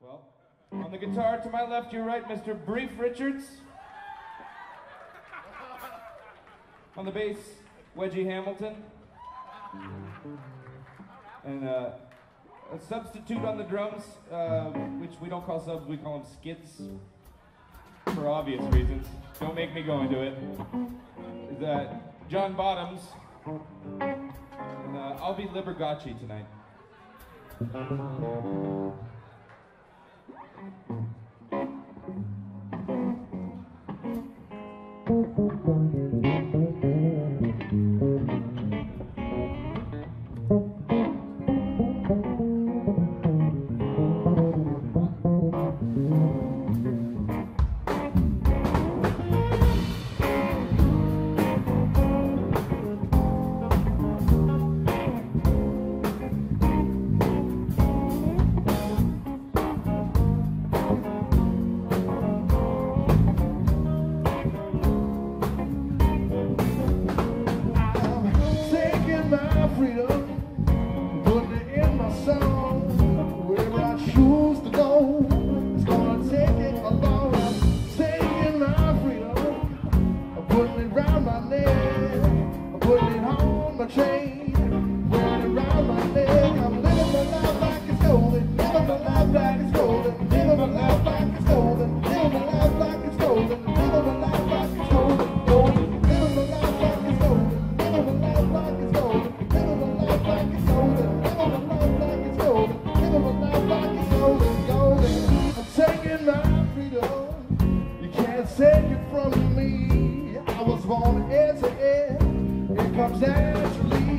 Well, on the guitar to my left, your right, Mr. Brief Richards. on the bass, Wedgie Hamilton. And uh, a substitute on the drums, uh, which we don't call subs, we call them skits. For obvious reasons. Don't make me go into it. Is, That John Bottoms. And, uh, I'll be Libergachi tonight. comes naturally.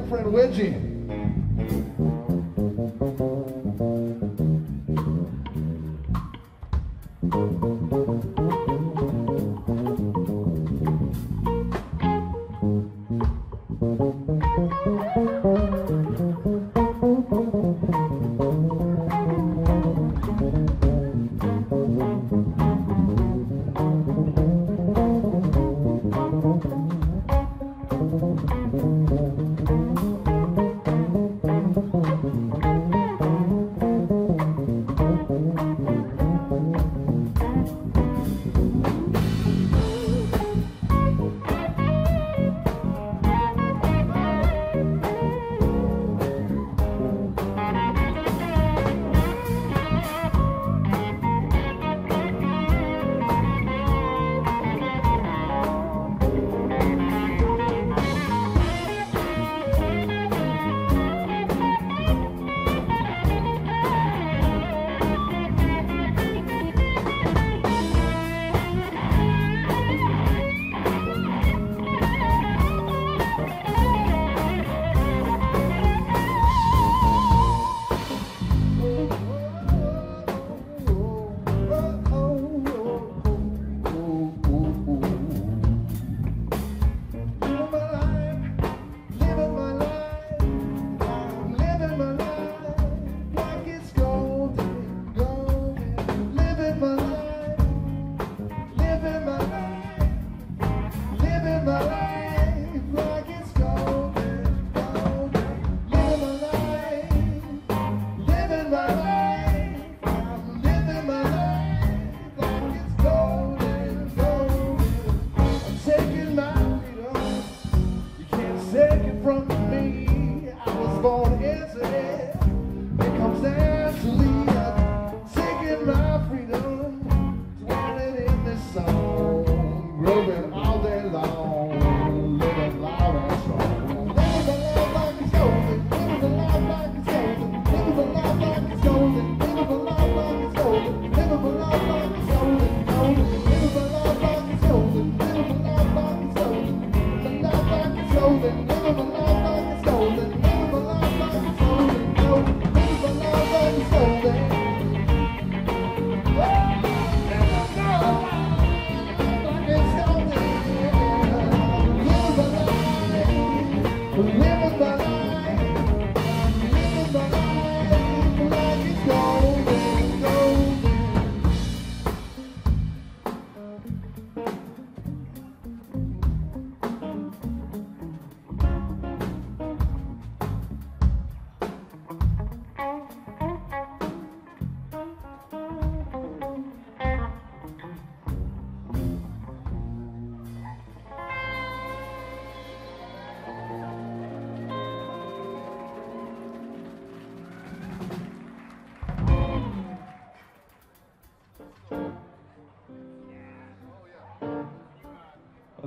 good friend Wedgie.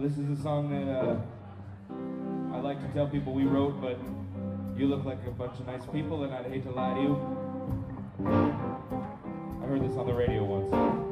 This is a song that uh, I like to tell people we wrote, but you look like a bunch of nice people, and I'd hate to lie to you. I heard this on the radio once.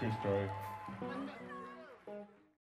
True story.